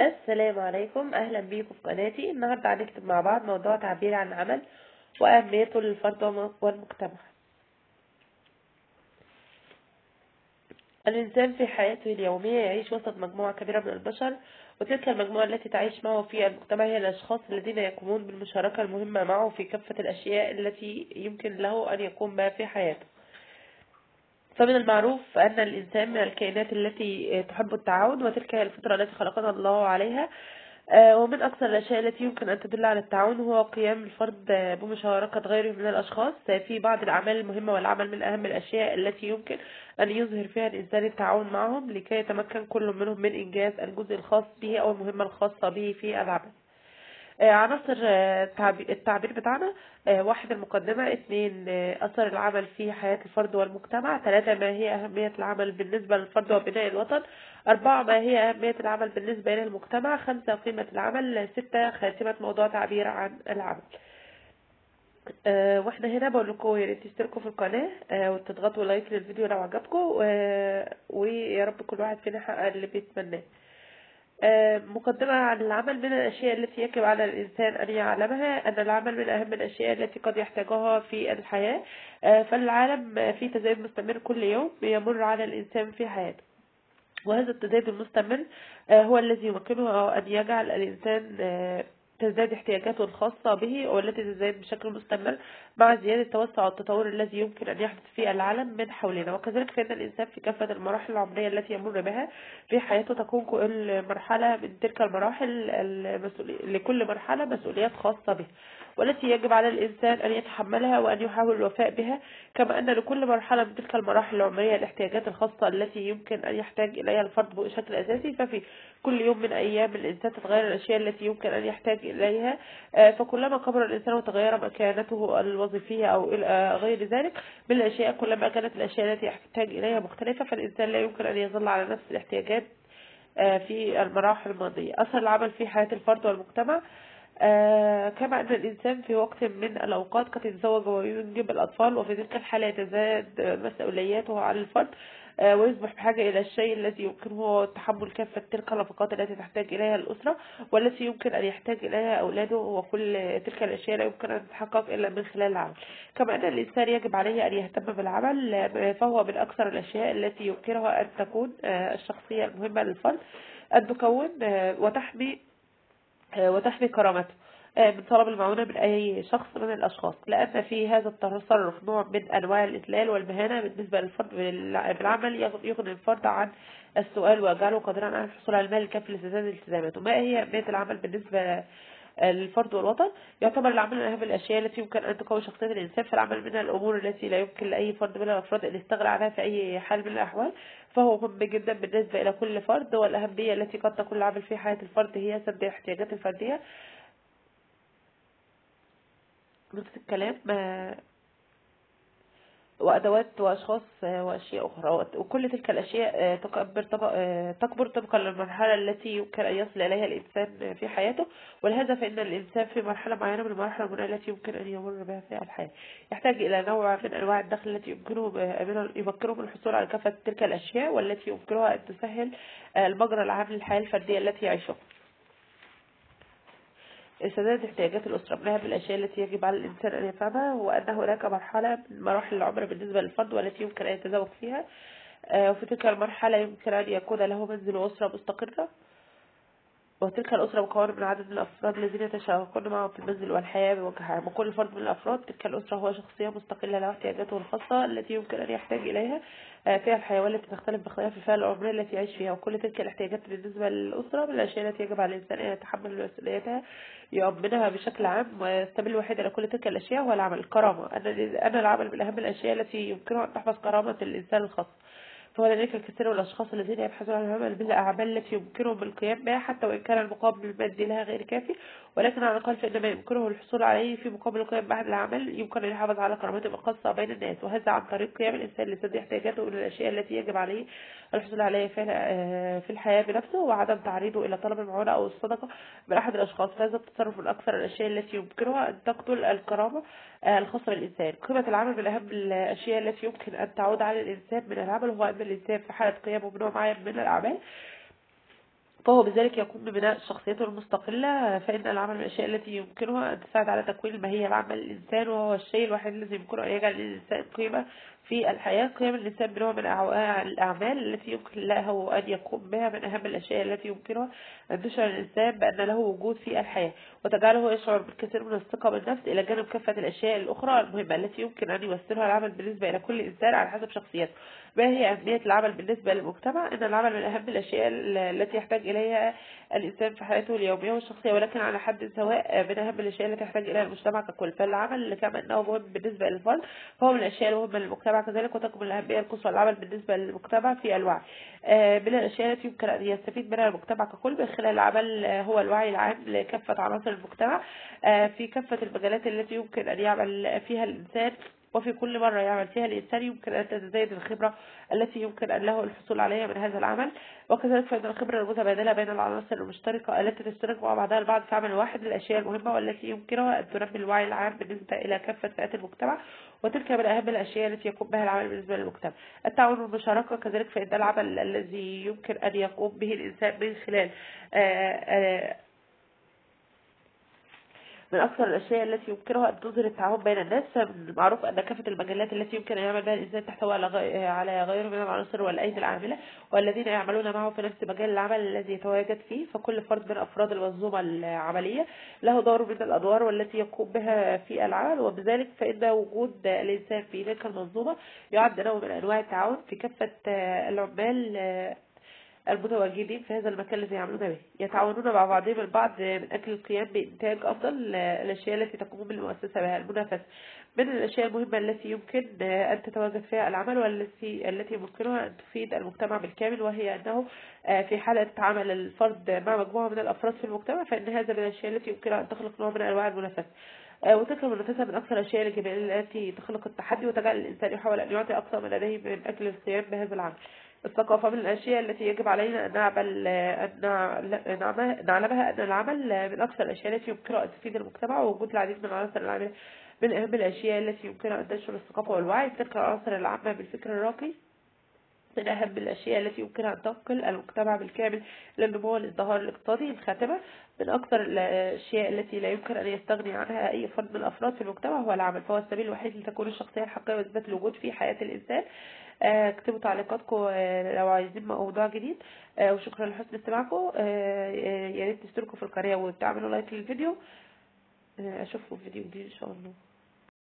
السلام عليكم. أهلا بيكم في قناتي. النهارده هنكتب مع بعض موضوع تعبير عن العمل وأهميته للفرد والمجتمع. الإنسان في حياته اليومية يعيش وسط مجموعة كبيرة من البشر وتلك المجموعة التي تعيش معه في المجتمع هي الأشخاص الذين يقومون بالمشاركة المهمة معه في كافة الأشياء التي يمكن له أن يقوم بها في حياته. فمن المعروف أن الإنسان من الكائنات التي تحب التعاون وتلك هي الفطرة التي خلقنا الله عليها. آه، ومن أكثر الأشياء التي يمكن أن تدل على التعاون هو قيام الفرد بمشاركة غيره من الأشخاص. في بعض الأعمال المهمة والعمل من أهم الأشياء التي يمكن أن يظهر فيها الإنسان التعاون معهم لكي يتمكن كل منهم من إنجاز الجزء الخاص به أو المهمة الخاصة به في العمل. عناصر آه، التعبير بتاعنا آه، واحد المقدمة اثنين أثر العمل في حياة الفرد والمجتمع ثلاثة ما هي أهمية العمل بالنسبة للفرد وبناء الوطن أربعة ما هي أهمية العمل بالنسبة للمجتمع خمسة قيمة العمل ستة خاتمة موضوع تعبير عن العمل. وإحنا هنا بقول لكم يا ريت تشتركوا في القناة وتضغطوا لايك للفيديو لو عجبكم ويا رب كل واحد فينا يحقق اللي بيتمناه. آه، مقدمة عن العمل من الأشياء التي يجب على الإنسان أن يعلمها أن العمل من أهم الأشياء التي قد يحتاجها في الحياة. آه، فالعالم في تزايد مستمر كل يوم يمر على الإنسان في حياته. وهذا التزايد المستمر آه، هو الذي يمكنه أن يجعل الإنسان تزداد احتياجاته الخاصة به والتي تزداد بشكل مستمر مع زيادة التوسع والتطور الذي يمكن أن يحدث في العالم من حولنا. وكذلك فإن الإنسان في كافة المراحل العمرية التي يمر بها في حياته تكون كل مرحلة من تلك المراحل لكل مرحلة مسؤوليات خاصة به والتي يجب على الإنسان أن يتحملها وأن يحاول الوفاء بها كما أن لكل مرحلة من تلك المراحل العمرية الاحتياجات الخاصة التي يمكن أن يحتاج إليها الفرد بشكل أساسي. ففي كل يوم من أيام الإنسان تتغير الأشياء التي يمكن أن يحتاج إليها. آه، فكلما كبر الإنسان وتغير مكانته الوظيفية أو غير ذلك. من الأشياء كلما كانت الأشياء التي يحتاج إليها مختلفة فالإنسان لا يمكن أن يظل على نفس الاحتياجات آه، في المراحل الماضية. أثر العمل في حياة الفرد والمجتمع آه كما أن الإنسان في وقت من الأوقات قد يتزوج وينجب الأطفال وفي تلك الحالة يتزايد مسؤولياته على الفرد. ويصبح بحاجة إلى الشيء الذي يمكنه تحمل كافة تلك النفقات التي تحتاج إليها الأسرة والتي يمكن أن يحتاج إليها أولاده وكل تلك الأشياء لا يمكن أن تتحقق إلا من خلال العمل. كما أن الإنسان يجب عليه أن يهتم بالعمل فهو من أكثر الأشياء التي يمكنها أن تكون آه الشخصية المهمة للفرد أن تكون آه وتحمي آه، وتحمي كرامته. آه، من طلب المعونة من أي شخص من الأشخاص. لأن في هذا التصرف نوع من أنواع الإذلال والمهانة بالنسبة للفرد بالعمل يغني الفرد عن السؤال ويجعله قادرا على الحصول على المال الكافي لسداد التزاماته ما هي أهمية العمل بالنسبة الفرد والوطن؟ يعتبر العمل من أهم الأشياء التي يمكن أن تقوي شخصية الإنسان في العمل من الأمور التي لا يمكن لأي فرد من الأفراد أن يستغنى عنها في أي حال من الأحوال. فهو مهم جدا بالنسبة إلى كل فرد والأهمية التي قد تكون العمل في حياة الفرد هي سد الاحتياجات الفردية. نفس الكلام وأدوات وأشخاص وأشياء أخرى. وكل تلك الأشياء تكبر تكبر طبقا للمرحلة التي يمكن أن يصل إليها الإنسان في حياته. ولهذا فإن الإنسان في مرحلة معينة من المراحل التي يمكن أن يمر بها في الحياة. يحتاج إلى نوع من أنواع الدخل التي يمكنه يمكنه من الحصول على كافة تلك الأشياء والتي يمكنها أن تسهل المجرى العام للحياة الفردية التي يعيشها. سداد احتياجات الأسرة من أهم الأشياء التي يجب على الإنسان أن يفهمها هو أن هناك مرحلة من مراحل العمر بالنسبة للفرد والتي يمكن أن يتزوج فيها. آه، وفي تلك المرحلة يمكن أن يكون له منزل وأسرة مستقرة. وتلك الأسرة مكونة من عدد من الأفراد الذين يتشاركون معهم في المنزل والحياة بوجه عام وكل فرد من الأفراد تلك الأسرة هو شخصية مستقلة له احتياجاته الخاصة التي يمكن أن يحتاج إليها آه، فيها الحياة والتي تختلف باختلاف الفئة العمرية التي يعيش فيها. وكل تلك الاحتياجات بالنسبة للأسرة من الأشياء التي يجب على الإنسان أن يتحمل مسؤوليتها يؤمنها بشكل عام ويستمر الوحيد على كل تلك الأشياء هو العمل. الكرامة أن العمل من أهم الأشياء التي يمكنها أن تحفظ كرامة الإنسان الخاص. فهو لديك الكثير من الأشخاص الذين يبحثون عن العمل بالأعمال التي يمكنهم القيام بها حتى وإن كان المقابل المادي لها غير كافي ولكن على الأقل فإن ما يمكنه الحصول عليه في مقابل القيام بأحد الأعمال يمكن أن يحافظ على كرامته الخاصة بين الناس وهذا عن طريق قيام الإنسان لسد احتياجاته من الأشياء التي يجب عليه الحصول عليها في الحياة بنفسه وعدم تعريضه إلى طلب المعونة أو الصدقة من أحد الأشخاص. فهذا التصرف من أكثر الأشياء التي يمكنها أن تقتل الكرامة آه، الخاصة بالإنسان. قيمة العمل من أهم الأشياء التي يمكن أن تعود على الإنسان من العمل هو أن الإنسان في حالة قيامه بنوع معين من الأعمال فهو بذلك يقوم ببناء شخصيته المستقلة فإن العمل من الأشياء التي يمكنها أن تساعد على تكوين الماهية العامة للإنسان وهو الشيء الوحيد الذي يمكنه أن يجعل للإنسان قيمة في الحياة قيم الإنسان بنوع من الأعمال التي يمكن له أن يقوم بها من أهم الأشياء التي يمكنها أن تشعر الإنسان بأن له وجود في الحياة. وتجعله يشعر بالكثير من الثقة بالنفس إلى جانب كافة الأشياء الأخرى المهمة التي يمكن أن يمثلها العمل بالنسبة إلى كل إنسان على حسب شخصيته. ما هي أهمية العمل بالنسبة للمجتمع؟ إن العمل من أهم الأشياء التي يحتاج إليها الإنسان في حياته اليومية والشخصية ولكن على حد سواء من أهم الأشياء التي يحتاج إليها المجتمع ككل. فالعمل كما أنه مهم بالنسبة للفرد فهو من الأشياء المهمة للمجتمع كذلك وتكمن الأهمية القصوى العمل بالنسبة للمجتمع في الوعي. من الأشياء التي يمكن أن يستفيد منها المجتمع ككل من خلال العمل هو الوعي العام لكافة عناصر المجتمع في كافة المجالات التي يمكن أن يعمل فيها الإنسان. وفي كل مرة يعمل فيها الإنسان يمكن أن تتزايد الخبرة التي يمكن أن له الحصول عليها من هذا العمل. وكذلك فإن الخبرة المتبادلة بين العناصر المشتركة التي تشترك مع بعضها البعض في عمل واحد للأشياء المهمة والتي يمكنها أن تنمي الوعي العام بالنسبة إلى كافة فئات المجتمع. وتلك من أهم الأشياء التي يقوم بها العمل بالنسبة للمجتمع. التعاون والمشاركة كذلك فإن العمل الذي يمكن أن يقوم به الإنسان من خلال من أكثر الأشياء التي يمكنها أن تظهر التعاون بين الناس. معروف أن كافة المجالات التي يمكن أن يعمل بها الإنسان تحتوي على غير من العناصر والأيدي العاملة والذين يعملون معه في نفس مجال العمل الذي يتواجد فيه. فكل فرد من أفراد المنظومة العملية له دور من الأدوار والتي يقوم بها في العمل وبذلك فإن وجود الإنسان في تلك المنظومة يعد نوع من أنواع التعاون في كافة العمال المتواجدين في هذا المكان الذي يعملون به. يتعاونون مع بعضهم البعض من أجل القيام بإنتاج أفضل الأشياء التي تقوم بالمؤسسة بها. المنافسة من الأشياء المهمة التي يمكن أن تتواجد فيها العمل والتي التي يمكنها أن تفيد المجتمع بالكامل وهي أنه في حالة عمل الفرد مع مجموعة من الأفراد في المجتمع فإن هذا من الأشياء التي يمكنها أن تخلق نوع من أنواع المنافسة. وتلك المنافسة من أكثر الأشياء الجميلة التي تخلق التحدي وتجعل الإنسان يحاول أن يعطي أكثر من لديه من أجل القيام بهذا العمل. الثقافة من الأشياء التي يجب علينا أن نعمل أن نعلمها أن العمل من أكثر الأشياء التي يمكن أن تفيد المجتمع ووجود العديد من عناصر العمل من أهم الأشياء التي يمكن أن تنشر الثقافة والوعي. تلك العناصر العامة بالفكر الراقي من أهم الأشياء التي يمكن أن تنقل المجتمع بالكامل للنمو والازدهار الاقتصادي الخاتمة. من أكثر الأشياء التي لا يمكن أن يستغني عنها أي فرد من الأفراد في المجتمع هو العمل فهو السبيل الوحيد لتكون الشخصية الحقيقية وإثبات الوجود في حياة الإنسان. اكتبوا تعليقاتكم لو عايزين موضوع جديد. وشكرا لحسن استماعكم. يا ريت تشتركوا في القناة وتعملوا لايك للفيديو. أشوفكم في فيديو جديد إن شاء الله.